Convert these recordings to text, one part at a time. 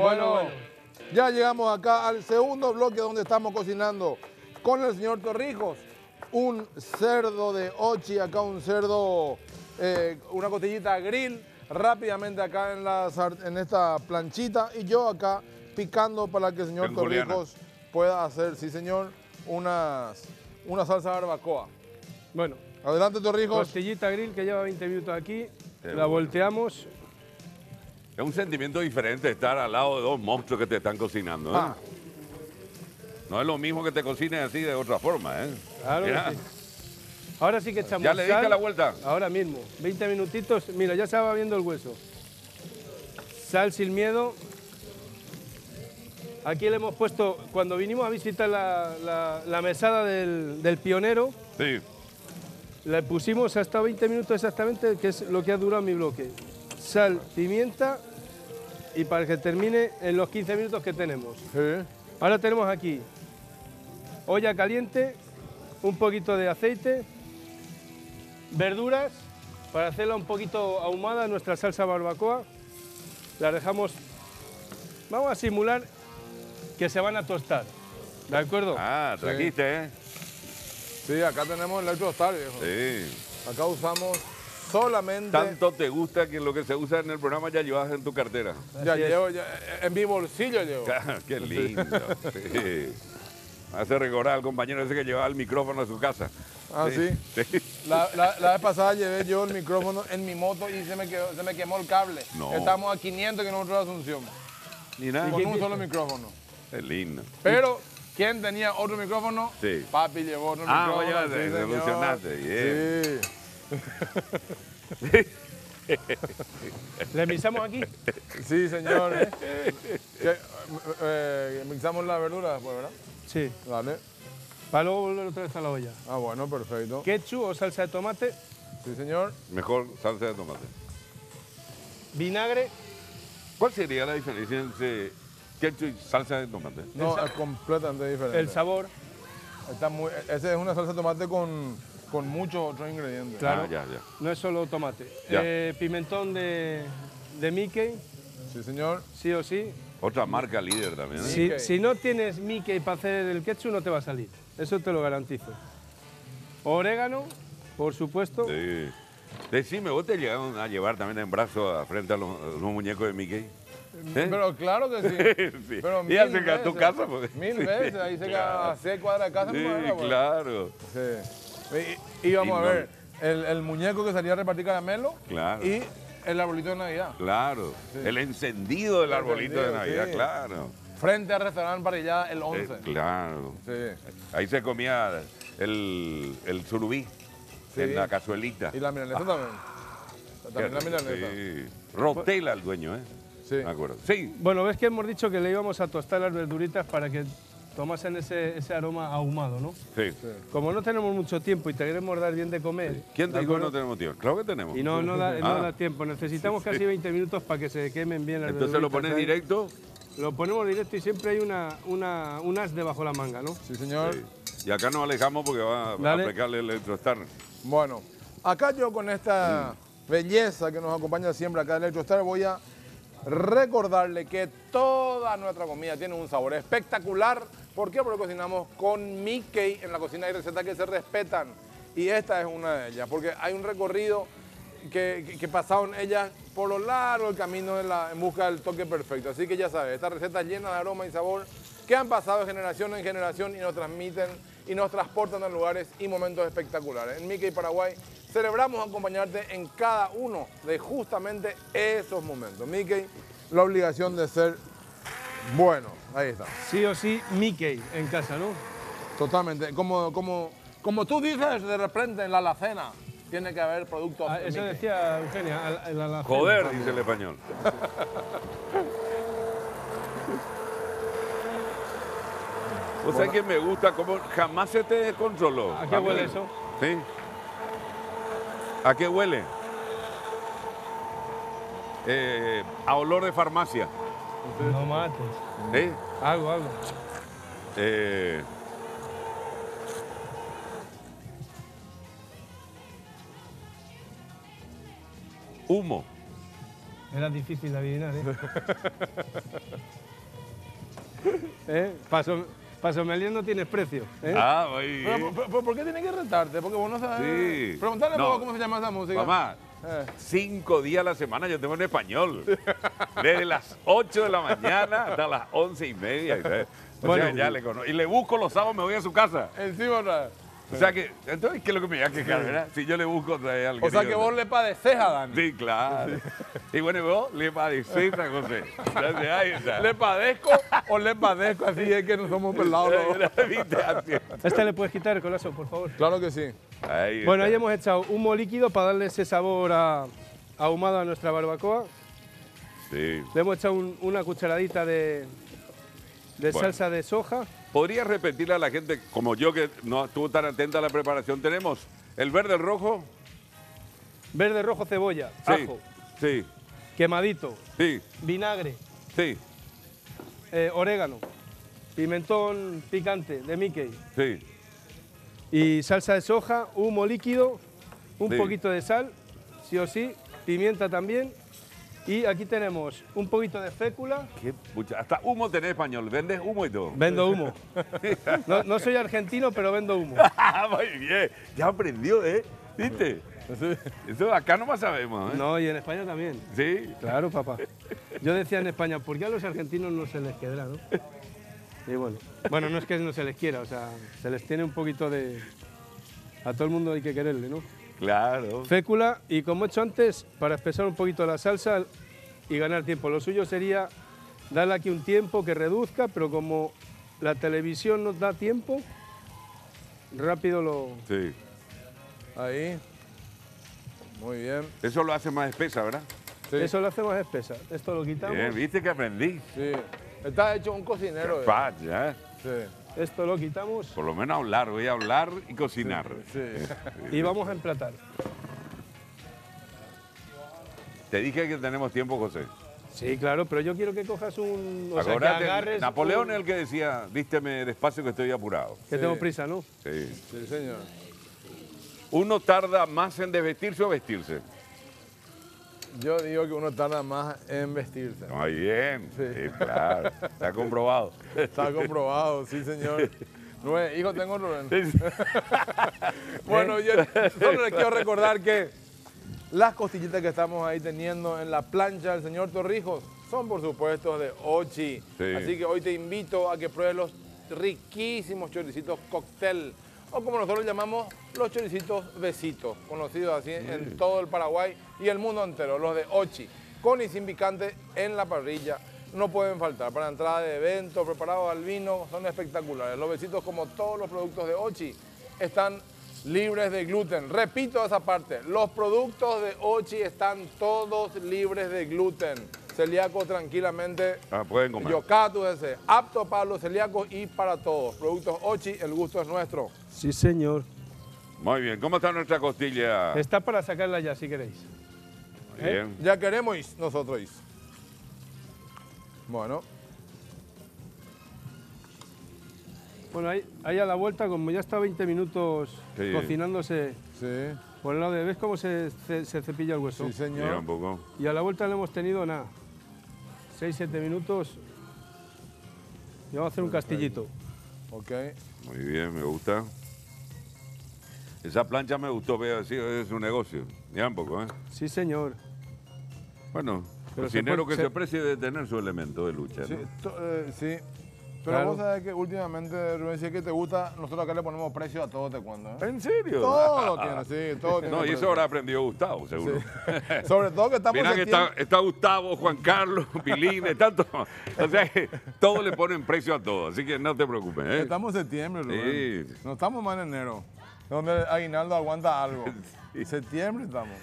Bueno, bueno. ya llegamos acá al segundo bloque donde estamos cocinando con el señor Torrijos. Un cerdo de ochi, acá un cerdo, eh, una costillita grill, rápidamente acá en, la, en esta planchita y yo acá picando para que el señor En juliana. Torrijos pueda hacer, sí señor, unas, una salsa barbacoa. Bueno, Adelante Torrijos. costillita grill que lleva 20 minutos aquí. Qué la bueno. volteamos. Es un sentimiento diferente estar al lado de dos monstruos que te están cocinando. ¿eh? Ah, No es lo mismo que te cocinen así de otra forma. ¿eh? Claro que sí. Ahora sí que echamos ¿Ya le diste la vuelta? Ahora mismo. 20 minutitos. Mira, ya se va viendo el hueso. Sal sin miedo. Aquí le hemos puesto, cuando vinimos a visitar la, la- la mesada del, del pionero, Sí. le pusimos hasta 20 minutos exactamente, que es lo que ha durado mi bloque. Sal, pimienta y para que termine en los 15 minutos que tenemos. sí. Ahora tenemos aquí olla caliente, un poquito de aceite, verduras para hacerla un poquito ahumada, nuestra salsa barbacoa. La dejamos, vamos a simular que se van a tostar, ¿de acuerdo? Ah, trajiste, ¿eh? Sí, acá tenemos el electrostar, viejo. Sí. Acá usamos solamente... Tanto te gusta que lo que se usa en el programa ya llevas en tu cartera. Ya Así es. llevo, ya- en mi bolsillo llevo. Qué lindo. Sí. Me hace recordar al compañero ese que llevaba el micrófono a su casa. Ah, sí. Sí. La, la- la vez pasada llevé yo el micrófono en mi moto y se me, quedó- se me quemó el cable. No. Estamos a 500 kilómetros de Asunción. Ni nada. Con un solo micrófono. Qué lindo. Pero, ¿quién tenía otro micrófono? Sí. Papi llevó otro Ah, micrófono. oye, sí, te señor. evolucionaste, bien. Le mixamos aquí. Sí, señor. ¿eh? Que, eh, mixamos la verdura después, ¿verdad? Sí, Dale. para luego volver otra vez a la olla. Ah, bueno, perfecto. Ketchup o salsa de tomate, Sí, señor. Mejor salsa de tomate. vinagre, ¿Cuál sería la diferencia entre ketchup y salsa de tomate? No, es completamente diferente. el sabor. Está muy, esa es una salsa de tomate con, con muchos otros ingredientes. Claro. Ah, ya, ya. No es solo tomate. Eh, pimentón de, de Mickey, Sí, señor. sí o sí. Otra marca líder también. ¿eh? Si, si no tienes Mickey para hacer el ketchup, no te va a salir. Eso te lo garantizo. Orégano, por supuesto. Sí. Decime, ¿vos te llegaron a llevar también en brazos a frente a los, a los muñecos de Mickey? ¿Eh? Pero claro que sí. Sí. Pero y mil acerca a tu casa. Porque... Mil Sí, veces. Ahí se claro. queda a seis cuadras de casa. Sí, ¿cómo era, pues? claro. Sí. Y, vamos a ver, el, el muñeco que salía a repartir caramelo Claro. y el arbolito de Navidad. Claro. El encendido del El arbolito de Navidad, sí. claro. Frente al restaurante parrillada el 11. Eh, claro. Sí. Ahí se comía el, el surubí Sí. en la cazuelita. Y la milanesa también. También la milanesa. Sí. Rotela el dueño, ¿eh? Sí. Me acuerdo. Sí. Bueno, ves que hemos dicho que le íbamos a tostar las verduritas para que tomasen ese, ese aroma ahumado, ¿no? Sí. Como no tenemos mucho tiempo y te queremos dar bien de comer. ¿Quién te ¿de dijo que no tenemos tiempo? Claro que tenemos. Y no, no, da, no Ah. da tiempo. Necesitamos casi 20 minutos para que se quemen bien las Entonces lo pones ¿sabes? directo. Lo ponemos directo y siempre hay una, una, un as debajo la manga, ¿no? Sí, señor. Sí. Y acá nos alejamos porque va a aplicarle el electrostar. Bueno, acá yo con esta Mm. belleza que nos acompaña siempre acá en Electrostar voy a recordarle que toda nuestra comida tiene un sabor espectacular. ¿Por qué? Porque cocinamos con Mickey en la cocina hay recetas que se respetan y esta es una de ellas, porque hay un recorrido que, que, que pasaron ellas por lo largo del camino en, la- en busca del toque perfecto. Así que ya sabes, esta receta llena de aroma y sabor que han pasado de generación en generación y nos transmiten y nos transportan a lugares y momentos espectaculares. En Mickey Paraguay celebramos acompañarte en cada uno de justamente esos momentos. Mickey, la obligación de ser bueno. Ahí está. Sí o sí, Mickey en casa, ¿no? Totalmente. Como, como, como tú dices de repente en la alacena, tiene que haber productos. Ah, eso Mickey. decía Eugenia. al- el alacén. Joder, dice el español. O sea que me gusta como jamás se te descontroló. ¿A qué huele eso? Sí. ¿A qué huele? Eh, a olor de farmacia. No mates. ¿eh? Algo, algo. Eh, humo. Era difícil de adivinar, ¿eh? ¿Eh? Paso, Pasomelier no tienes precio. ¿eh? Ah, Pero, bien. ¿por, por- por qué tiene que retarte? Porque vos no sabes. Sí. Preguntarle No. cómo se llama esa música. Mamá. Cinco días a la semana yo tengo en español. Desde las 8 de la mañana hasta las once y media. ¿sabes? O Bueno. sea, ya le conozco. Y le busco los sábados, me voy a su casa. Encima otra vez. O sea que, entonces, ¿qué es lo que me voy a quejar, verdad? Si yo le busco otra vez al O sea que vos le padecés a Dani. Sí, claro. Y bueno, vos le padecés a José. Entonces, ahí está. ¿Le padezco o le padezco? Así es que no somos pelados. Así. Este le puedes quitar el colazo, por favor. Claro que sí. Ahí Bueno, ahí hemos echado humo líquido para darle ese sabor a- ahumado a nuestra barbacoa. Sí. Le hemos echado un- una cucharadita de, de Bueno. salsa de soja. ¿Podría repetirle a la gente, como yo que no estuvo tan atenta a la preparación, tenemos el verde, el rojo? Verde, rojo, cebolla, Sí. ajo, Sí, quemadito, sí, vinagre, sí, eh, orégano, pimentón picante de Mickey sí. Y salsa de soja, humo líquido, un Sí. poquito de sal, sí o sí, pimienta también. Y aquí tenemos un poquito de fécula. Qué pucha- Hasta humo tenés español, vendes humo y todo. Vendo humo. No, no soy argentino, pero vendo humo. Muy bien, ya aprendió, ¿eh? ¿Viste? Eso acá nomás sabemos, ¿eh? No, y en España también. Sí. Claro, papá. Yo decía en España, ¿por qué a los argentinos no se les quedará, no? Y bueno, bueno, no es que no se les quiera, o sea, se les tiene un poquito de... A todo el mundo hay que quererle, ¿no? Claro. Fécula y como he hecho antes, para espesar un poquito la salsa y ganar tiempo. Lo suyo sería darle aquí un tiempo que reduzca, pero como la televisión nos da tiempo, rápido lo... Sí. Ahí. Muy bien. Eso lo hace más espesa, ¿verdad? Sí. Eso lo hace más espesa. Esto lo quitamos, Bien, ¿viste que aprendí? Sí. Está hecho un cocinero. eh. Capaz, ¿ya? Sí. esto lo quitamos Por lo menos hablar, voy a hablar y cocinar. Sí. y vamos a emplatar. Te dije que tenemos tiempo, José. Sí, claro, pero yo quiero que cojas un... O sea, que agarres Napoleón un- es el que decía, vísteme despacio que estoy apurado. Que tengo prisa, ¿no? Sí. Sí, señor. Uno tarda más en desvestirse o vestirse. Yo digo que uno tarda más en vestirse. Muy bien. Sí. Sí, claro. Está comprobado. Está comprobado, sí, señor. Nueve hijos tengo, Rubén. Bueno, yo solo les quiero recordar que las costillitas que estamos ahí teniendo en la plancha del señor Torrijos son, por supuesto, de Ochi. Sí. Así que hoy te invito a que pruebes los riquísimos choricitos cóctel, o como nosotros llamamos, los choricitos besitos, conocidos así en todo el Paraguay y el mundo entero, los de Ochi, con y sin picante en la parrilla. No pueden faltar para entrada de eventos, preparados al vino, son espectaculares. Los besitos, como todos los productos de Ochi, están libres de gluten. Repito esa parte, los productos de Ochi están todos libres de gluten. Celíaco tranquilamente Ah, pueden comer. Yocatus ese, apto para los celíacos y para todos. Productos Ochi, el gusto es nuestro. Sí, señor. Muy bien. ¿Cómo está nuestra costilla? Está para sacarla ya, si queréis. Muy bien. Ya queremos ir nosotros ir. Bueno, Bueno, ahí, ahí a la vuelta, como ya está 20 minutos Sí. cocinándose sí, por el lado de... ¿Ves cómo se, ce- se cepilla el hueso? sí Mira señor. un poco. Y a la vuelta le hemos tenido nada. 6-7 minutos. Y vamos a hacer un castillito. Ok, Muy bien, me gusta. Esa plancha me gustó, veo, sí, es un negocio. Ya un poco, ¿eh? Sí, señor. Bueno, Pero el se cocinero puede- que se- se precie de tener su elemento de lucha, sí, ¿no? to- eh, sí. Pero Claro. vos sabés que últimamente, Rubén, si es que te gusta, nosotros acá le ponemos precio a todo, te cuento. ¿eh? ¿En serio? Todo tiene, sí, todo tiene No, y precio. eso habrá aprendido Gustavo, seguro. Sobre todo que estamos Mira en que está, está Gustavo, Juan Carlos, Pilín, tanto. O sea, que todos le ponen precio a todo, así que no te preocupes. ¿eh? Estamos en septiembre, Rubén. Sí. No estamos más en enero, donde Aguinaldo aguanta algo. Sí. Septiembre estamos.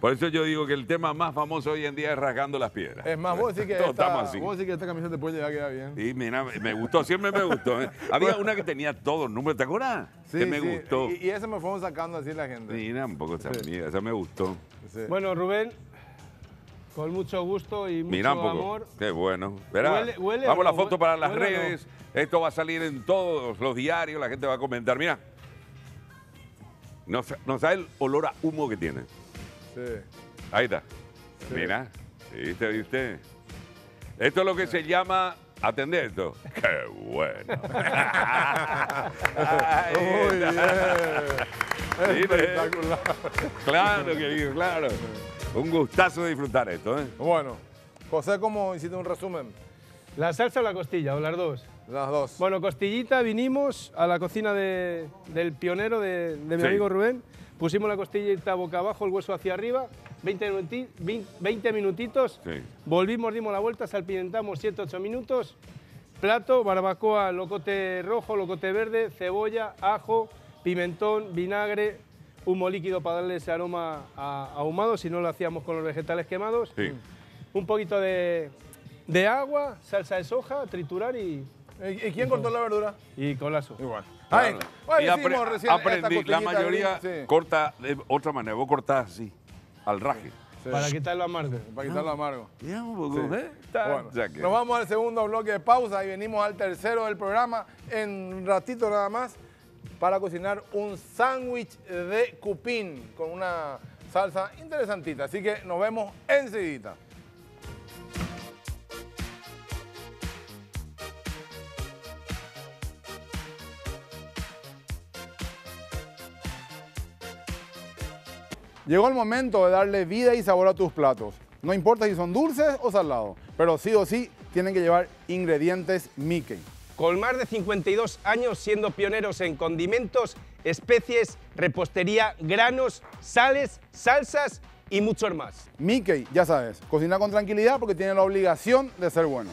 Por eso yo digo que el tema más famoso hoy en día es rasgando las piedras. Es más, vos decís que, Todos esta, así. vos decís que esta camisa te puede llegar a quedar bien. Y mira, me gustó, siempre me gustó. ¿eh? Había una que tenía todos los números, ¿te acuerdas? que me sí. gustó. Y, y esa me fueron sacando así la gente. Mira, un poco esa mía, esa me gustó. Sí. Bueno, Rubén, con mucho gusto y mucho Mira un poco. amor. Qué bueno. Verá, Huele- huele Vamos la foto para las huele o no. redes. Esto va a salir en todos los diarios, la gente va a comentar. Mira. No, no sabe el olor a humo que tiene. Sí. Ahí está. Mira. ¿Viste, viste? Esto es lo que se llama, atender esto. ¡Qué bueno! Muy bien. Espectacular. Claro, querido, claro. Un gustazo de disfrutar esto, ¿eh? Bueno, José, ¿cómo hiciste un resumen? ¿La salsa o la costilla o las dos? Las dos. Bueno, costillita, vinimos a la cocina de- del pionero de, de mi Sí. amigo Rubén, pusimos la costillita boca abajo, el hueso hacia arriba, 20, minuti- 20 minutitos, Sí. volvimos, dimos la vuelta, salpimentamos 7-8 minutos, plato, barbacoa, locote rojo, locote verde, cebolla, ajo, pimentón, vinagre, humo líquido para darle ese aroma a- ahumado, si no lo hacíamos con los vegetales quemados, Sí. un poquito de, de agua, salsa de soja, triturar y, ¿Y quién cortó la verdura? y colazo. Igual. Claro. Ay, bueno, Y hicimos apre- recién esta aprendí, la mayoría sí, corta de otra manera, vos cortás así, al raje. sí, Para quitar lo amargo. para quitarlo amargo. Ya, un poco, ¿eh? Está- Bueno, nos vamos al segundo bloque de pausa y venimos al tercero del programa en un ratito nada más para cocinar un sándwich de cupín con una salsa interesantita. Así que nos vemos enseguida. Llegó el momento de darle vida y sabor a tus platos. No importa si son dulces o salados, pero sí o sí tienen que llevar ingredientes Mickey. Con más de 52 años siendo pioneros en condimentos, especies, repostería, granos, sales, salsas y mucho más. Mickey, ya sabes, cocina con tranquilidad porque tiene la obligación de ser bueno.